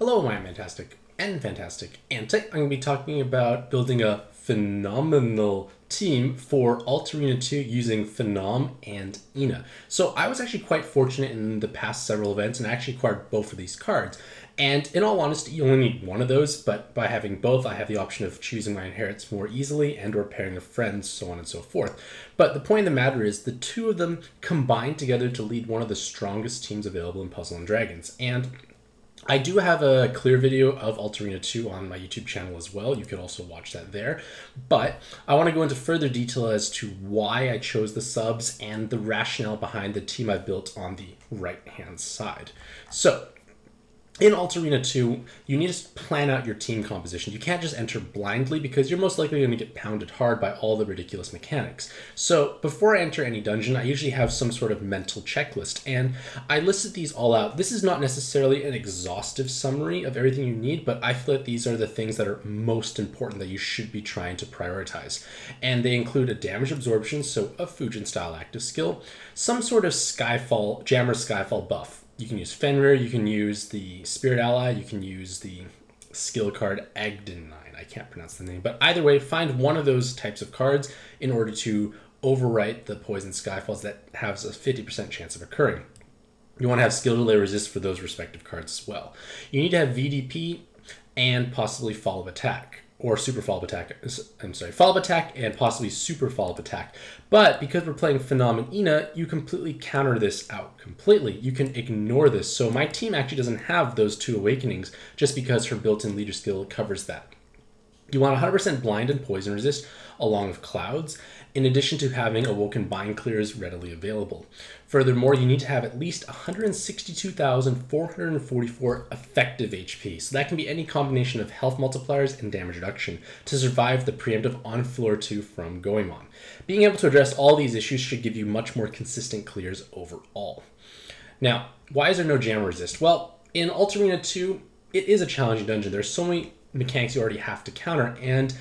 Hello, my fantastic and fantastic. And today I'm going to be talking about building a phenomenal team for Alt Arena 2 using Phenom and Ina. So I was actually quite fortunate in the past several events and I actually acquired both of these cards. And in all honesty, you only need one of those, but by having both, I have the option of choosing my inherits more easily and or pairing with friends, so on and so forth. But the point of the matter is the two of them combine together to lead one of the strongest teams available in Puzzle and Dragons. And I do have a clear video of Alt Arena 2 on my YouTube channel as well. You could also watch that there. But I want to go into further detail as to why I chose the subs and the rationale behind the team I built on the right hand side. So in Alt Arena 2, you need to plan out your team composition. You can't just enter blindly because you're most likely going to get pounded hard by all the ridiculous mechanics. So before I enter any dungeon, I usually have some sort of mental checklist, and I listed these all out. This is not necessarily an exhaustive summary of everything you need, but I feel that these are the things that are most important that you should be trying to prioritize. And they include a damage absorption, so a Fujin style active skill, some sort of Skyfall, Jammer Skyfall buff, you can use Fenrir, you can use the Spirit Ally, you can use the skill card Agdenine. I can't pronounce the name, but either way, find one of those types of cards in order to overwrite the Poison Skyfalls that has a 50% chance of occurring. You want to have skill delay resist for those respective cards as well. You need to have VDP and possibly follow attack or super follow-up attack. I'm sorry, follow-up attack and possibly super follow-up attack. But because we're playing Phenom Ina, you completely counter this out completely. You can ignore this. So my team actually doesn't have those two awakenings just because her built-in leader skill covers that. You want 100% blind and poison resist along with clouds, in addition to having Awoken Bind Clears readily available. Furthermore, you need to have at least 162,444 effective HP, so that can be any combination of health multipliers and damage reduction to survive the preemptive on floor 2 from Goemon. Being able to address all these issues should give you much more consistent clears overall. Now, why is there no jam resist? Well, in Alt 2, it is a challenging dungeon. There's so many mechanics you already have to counter, and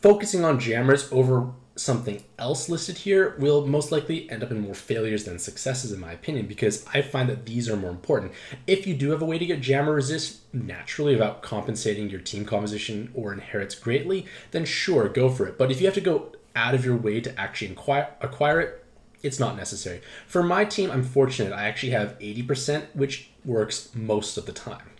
focusing on jammers over something else listed here will most likely end up in more failures than successes in my opinion because I find that these are more important. If you do have a way to get jammer resist naturally without compensating your team composition or inherits greatly, then sure, go for it. But if you have to go out of your way to actually acquire, acquire it, it's not necessary. For my team, I'm fortunate. I actually have 80%, which works most of the time.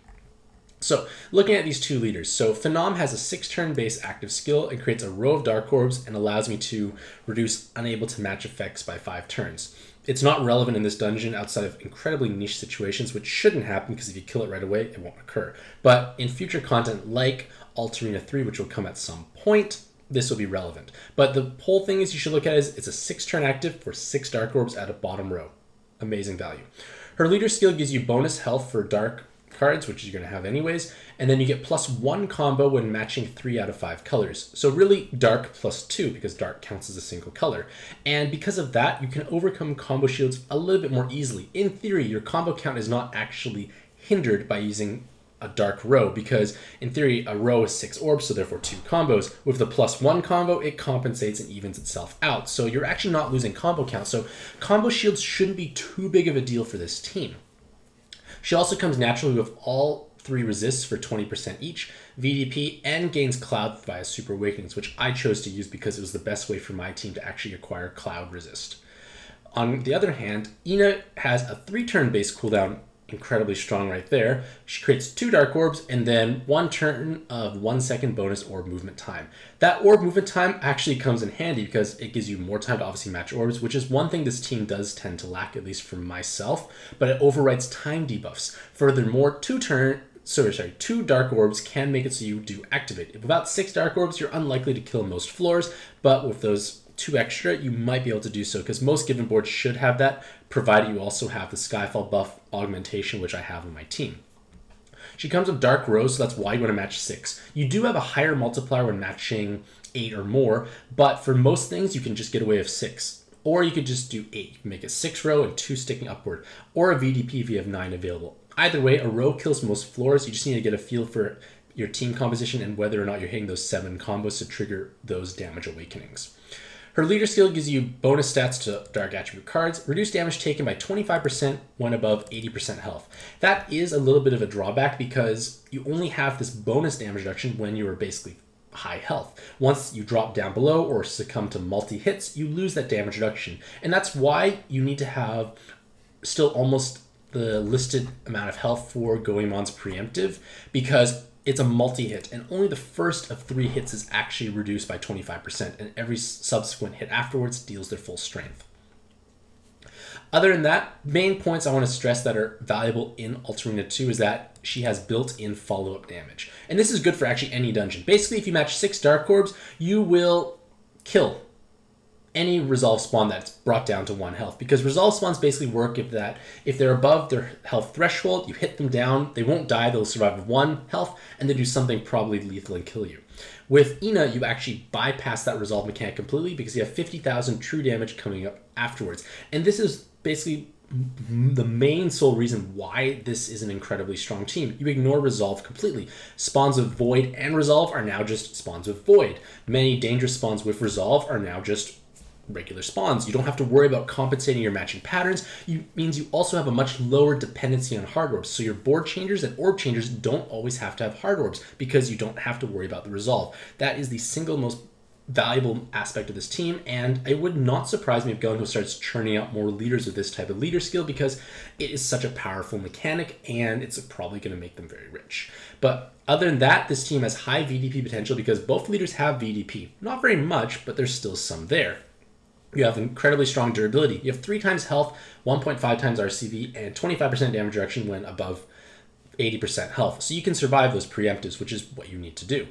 So, looking at these two leaders, so Phenom has a six turn base active skill and creates a row of dark orbs and allows me to reduce unable to match effects by five turns. It's not relevant in this dungeon outside of incredibly niche situations, which shouldn't happen because if you kill it right away, it won't occur. But in future content like Alt Arena 3, which will come at some point, this will be relevant. But the whole thing is you should look at is it's a six turn active for six dark orbs at a bottom row. Amazing value. Her leader skill gives you bonus health for dark cards, which you're going to have anyways, and then you get plus one combo when matching three out of five colors. So really dark plus two because dark counts as a single color. And because of that, you can overcome combo shields a little bit more easily. In theory, your combo count is not actually hindered by using a dark row because in theory a row is six orbs so therefore two combos with the plus one combo it compensates and evens itself out so you're actually not losing combo count so combo shields shouldn't be too big of a deal for this team she also comes naturally with all three resists for 20% each, VDP, and gains Cloud via Super Awakenings, which I chose to use because it was the best way for my team to actually acquire Cloud Resist. On the other hand, Ina has a three turn base cooldown incredibly strong right there. She creates two Dark Orbs and then one turn of one second bonus orb movement time. That orb movement time actually comes in handy because it gives you more time to obviously match orbs, which is one thing this team does tend to lack, at least for myself, but it overrides time debuffs. Furthermore, two turn sorry, sorry, two dark orbs can make it so you do activate. Without six dark orbs, you're unlikely to kill most floors, but with those two extra, you might be able to do so because most given boards should have that, provided you also have the Skyfall buff augmentation, which I have on my team. She comes with Dark Rows, so that's why you want to match six. You do have a higher multiplier when matching eight or more, but for most things, you can just get away with six. Or you could just do eight. Make a six row and two sticking upward, or a VDP if you have nine available. Either way, a row kills most floors. You just need to get a feel for your team composition and whether or not you're hitting those seven combos to trigger those damage awakenings. Her leader skill gives you bonus stats to dark attribute cards, reduce damage taken by 25% when above 80% health. That is a little bit of a drawback because you only have this bonus damage reduction when you are basically high health. Once you drop down below or succumb to multi hits, you lose that damage reduction. And that's why you need to have still almost the listed amount of health for Goemon's preemptive because it's a multi-hit and only the first of three hits is actually reduced by 25% and every subsequent hit afterwards deals their full strength. Other than that main points i want to stress that are valuable in Alt Arena 2 is that she has built-in follow-up damage. And this is good for actually any dungeon. Basically if you match six dark orbs you will kill any resolve spawn that's brought down to one health because resolve spawns basically work if that if they're above their health threshold you hit them down they won't die they'll survive one health and they do something probably lethal and kill you with Ina you actually bypass that resolve mechanic completely because you have 50,000 true damage coming up afterwards and this is basically the main sole reason why this is an incredibly strong team. You ignore Resolve completely. Spawns of Void and Resolve are now just spawns of Void. Many dangerous spawns with Resolve are now just regular spawns. You don't have to worry about compensating your matching patterns. You means you also have a much lower dependency on hard orbs. So your board changers and orb changers don't always have to have hard orbs because you don't have to worry about the resolve. That is the single most valuable aspect of this team, and it would not surprise me if GungHo starts churning out more leaders with this type of leader skill because it is such a powerful mechanic and it's probably going to make them very rich. But other than that, this team has high VDP potential because both leaders have VDP. Not very much, but there's still some there. You have incredibly strong durability. You have three times health, 1.5 times RCV, and 25% damage reduction when above 80% health. So you can survive those preemptives, which is what you need to do.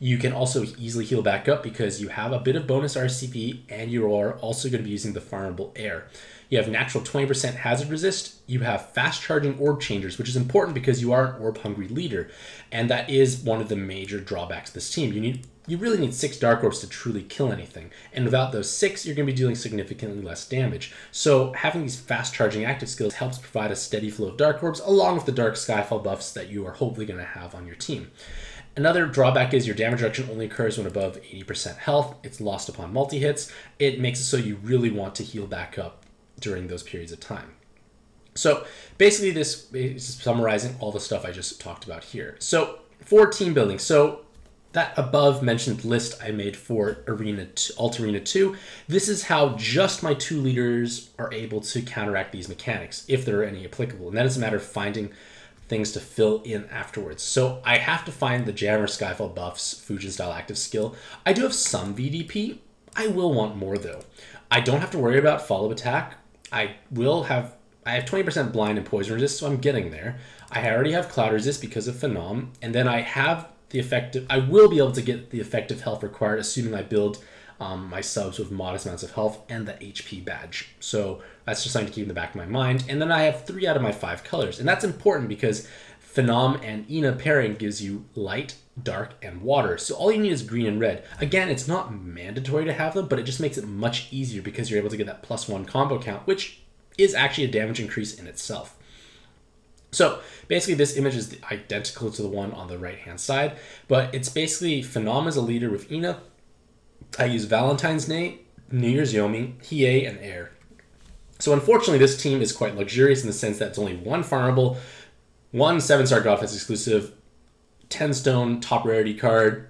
You can also easily heal back up because you have a bit of bonus RCV and you are also going to be using the farmable air. You have natural 20% hazard resist. You have fast charging orb changers, which is important because you are an orb hungry leader. And that is one of the major drawbacks of this team. You need you really need six Dark Orbs to truly kill anything. And without those six, you're going to be dealing significantly less damage. So having these fast charging active skills helps provide a steady flow of Dark Orbs along with the Dark Skyfall buffs that you are hopefully going to have on your team. Another drawback is your damage reduction only occurs when above 80% health. It's lost upon multi-hits. It makes it so you really want to heal back up during those periods of time. So basically this is summarizing all the stuff I just talked about here. So for team building, so that above mentioned list I made for Arena Alt Arena 2, this is how just my two leaders are able to counteract these mechanics, if there are any applicable. And then it's a matter of finding things to fill in afterwards. So I have to find the Jammer Skyfall buffs Fujin style active skill. I do have some VDP. I will want more though. I don't have to worry about follow attack. I will have I have 20% blind and poison resist, so I'm getting there. I already have cloud resist because of Phenom, and then I have the effective. I will be able to get the effective health required, assuming I build um, my subs with modest amounts of health and the HP badge. So that's just something to keep in the back of my mind. And then I have three out of my five colors, and that's important because Phenom and Ina pairing gives you light, dark, and water. So all you need is green and red. Again, it's not mandatory to have them, but it just makes it much easier because you're able to get that plus one combo count, which is actually a damage increase in itself. So basically this image is identical to the one on the right hand side, but it's basically Phenom as a leader with Ina. I use Valentine's Day, New Year's Yomi, Hiei, and Air. So unfortunately this team is quite luxurious in the sense that it's only one farmable, one 7-star Godfest exclusive, 10 stone top rarity card,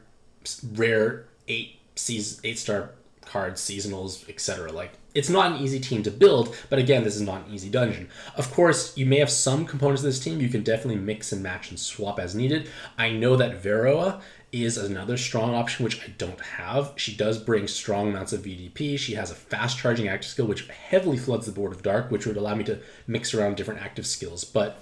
rare 8 8 star cards, seasonals, etc. Like it's not an easy team to build, but again, this is not an easy dungeon. Of course, you may have some components of this team you can definitely mix and match and swap as needed. I know that Veroa is another strong option, which I don't have. She does bring strong amounts of VDP. She has a fast charging active skill, which heavily floods the board of dark, which would allow me to mix around different active skills. But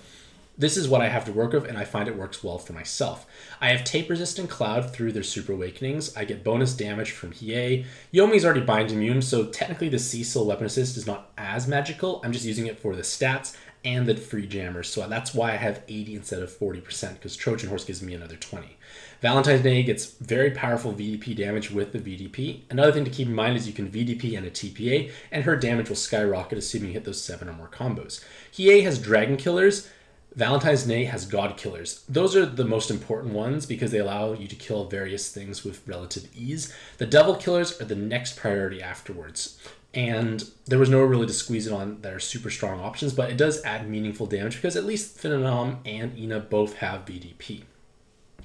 this is what I have to work with, and I find it works well for myself. I have tape resistant cloud through their super awakenings. I get bonus damage from Hiei. Yomi's already bind immune, so technically the Cecil weapon assist is not as magical. I'm just using it for the stats and the free jammers, so that's why I have 80 instead of 40%, because Trojan Horse gives me another 20. Valentine's Day gets very powerful VDP damage with the VDP. Another thing to keep in mind is you can VDP and a TPA, and her damage will skyrocket assuming you hit those 7 or more combos. Hiei has Dragon Killers, Valentine's Day has God Killers. Those are the most important ones because they allow you to kill various things with relative ease. The Devil Killers are the next priority afterwards. And there was no really to squeeze it on that are super strong options, but it does add meaningful damage because at least Phenom and Ina both have VDP.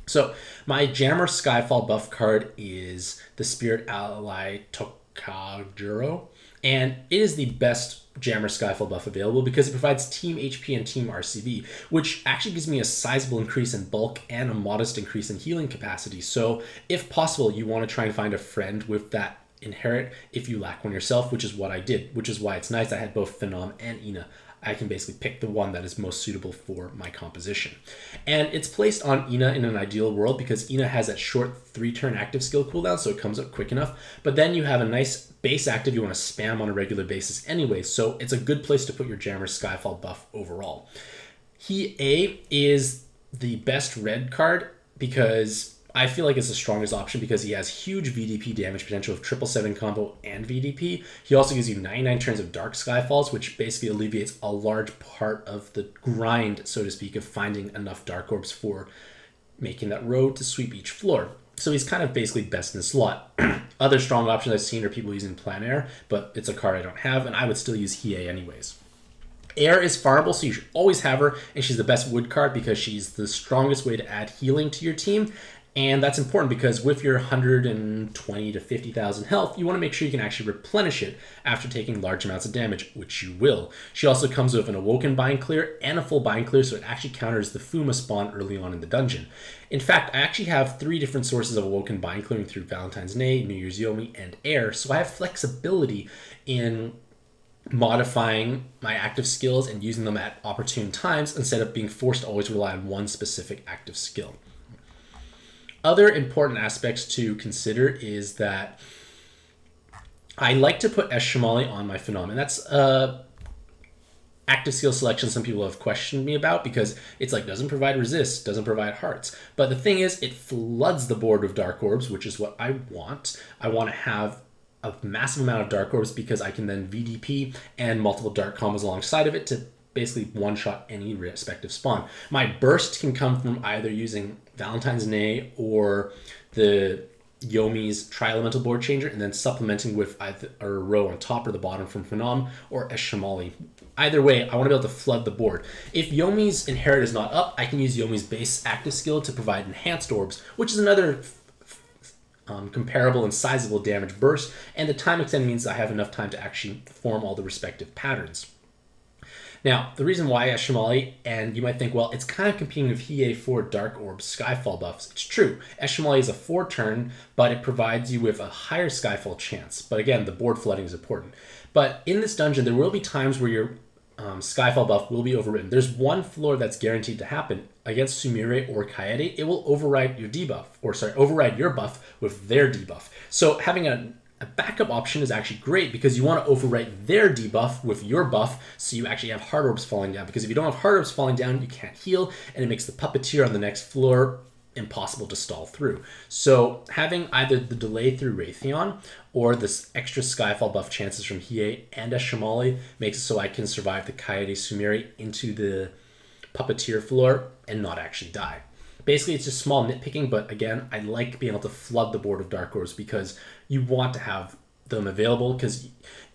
So my Jammer Skyfall buff card is the Spirit Ally Tokajuro, and it is the best Jammer Skyfall buff available because it provides team HP and team RCV, which actually gives me a sizable increase in bulk and a modest increase in healing capacity. So if possible, you want to try and find a friend with that inherit if you lack one yourself, which is what I did, which is why it's nice I had both Phenom and Ina. I can basically pick the one that is most suitable for my composition. And it's placed on Ina in an ideal world because Ina has that short three turn active skill cooldown, so it comes up quick enough. But then you have a nice base active you want to spam on a regular basis anyway, so it's a good place to put your Jammer Skyfall buff overall. Hiei is the best red card because I feel like it's the strongest option because he has huge VDP damage potential of triple seven combo and VDP. He also gives you 99 turns of Dark Skyfalls, which basically alleviates a large part of the grind, so to speak, of finding enough Dark Orbs for making that road to sweep each floor. So he's kind of basically best in the slot. Other strong options I've seen are people using Plan Air, but it's a card I don't have, and I would still use Hiei anyways. Air is farmable, so you should always have her, and she's the best wood card because she's the strongest way to add healing to your team, and that's important because with your 120 to 50,000 health, you want to make sure you can actually replenish it after taking large amounts of damage, which you will. She also comes with an Awoken Bind Clear and a full Bind Clear, so it actually counters the Fuma spawn early on in the dungeon. In fact, I actually have three different sources of Awoken Bind Clearing through Valentine's Nay, New Year's Yomi, and Air, so I have flexibility in modifying my active skills and using them at opportune times instead of being forced to always rely on one specific active skill. Other important aspects to consider is that I like to put Eschamali on my phenomenon. That's a active skill selection some people have questioned me about because it's like doesn't provide resist, doesn't provide hearts. But the thing is, it floods the board with dark orbs, which is what I want. I want to have a massive amount of dark orbs because I can then VDP and multiple dark combos alongside of it to basically one shot any respective spawn. My burst can come from either using Valentine's Nay or the Yomi's Tri-Elemental Board Changer and then supplementing with either a row on top or the bottom from Phenom or Eschamali. Either way, I want to be able to flood the board. If Yomi's Inherit is not up, I can use Yomi's base active skill to provide Enhanced Orbs, which is another um, comparable and sizable damage burst, and the time extend means I have enough time to actually form all the respective patterns. Now, the reason why Eschamali, and you might think, well, it's kind of competing with Hiei for Dark Orb Skyfall buffs. It's true. Eschamali is a 4 turn, but it provides you with a higher Skyfall chance. But again, the board flooding is important. But in this dungeon, there will be times where your um, Skyfall buff will be overridden. There's one floor that's guaranteed to happen against Sumire or Kaede. It will override your debuff, or sorry, override your buff with their debuff. So having a a backup option is actually great because you want to overwrite their debuff with your buff so you actually have hard orbs falling down because if you don't have hard orbs falling down you can't heal and it makes the puppeteer on the next floor impossible to stall through. So having either the delay through Raytheon or this extra Skyfall buff chances from Hiei and Eschamali makes it so I can survive the Kaede Sumire into the puppeteer floor and not actually die. Basically, it's just small nitpicking, but again, I like being able to flood the board of Dark Orbs because you want to have them available because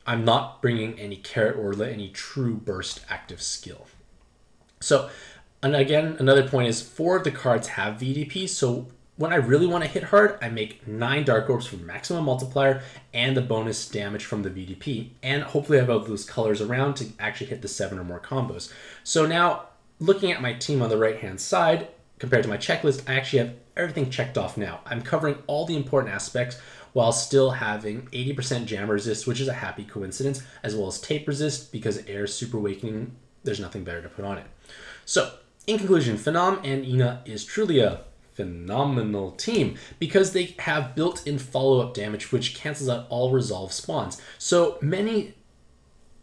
I'm not bringing any carrot or any true burst active skill. So, and again, another point is four of the cards have VDP, so when I really want to hit hard, I make nine Dark Orbs for maximum multiplier and the bonus damage from the VDP. And hopefully I have all those colors around to actually hit the seven or more combos. So now, looking at my team on the right hand side, compared to my checklist, I actually have everything checked off now. I'm covering all the important aspects while still having 80% jam resist, which is a happy coincidence, as well as tape resist because air super awakening, there's nothing better to put on it. So, in conclusion, Phenom and Ina is truly a phenomenal team because they have built-in follow-up damage which cancels out all resolve spawns. So many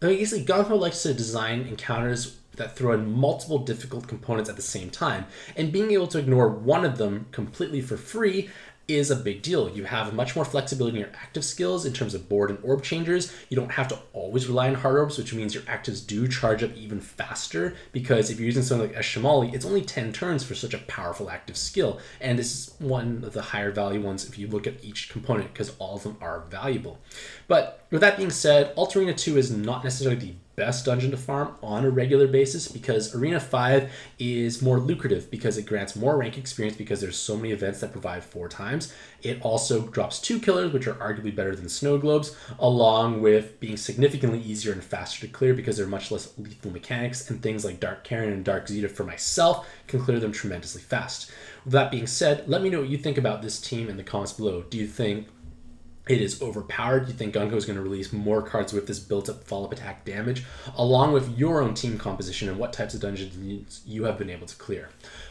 I Gung likes to design encounters that throw in multiple difficult components at the same time, and being able to ignore one of them completely for free is a big deal. You have much more flexibility in your active skills in terms of board and orb changers. You don't have to always rely on hard orbs, which means your actives do charge up even faster because if you're using something like Eschamali, it's only 10 turns for such a powerful active skill. And this is one of the higher value ones if you look at each component because all of them are valuable. But with that being said, Alt Arena 2 is not necessarily the best dungeon to farm on a regular basis because Arena 5 is more lucrative because it grants more rank experience because there's so many events that provide four times. It also drops two killers, which are arguably better than snow globes, along with being significantly easier and faster to clear because they're much less lethal mechanics, and things like Dark Karin and Dark Zeta for myself can clear them tremendously fast. With that being said, let me know what you think about this team in the comments below. Do you think it is overpowered. You think GungHo is going to release more cards with this built up follow up attack damage, along with your own team composition and what types of dungeons you have been able to clear.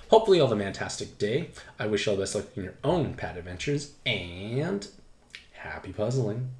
Hopefully, you have a fantastic day. I wish you all the best luck in your own pad adventures, and happy puzzling.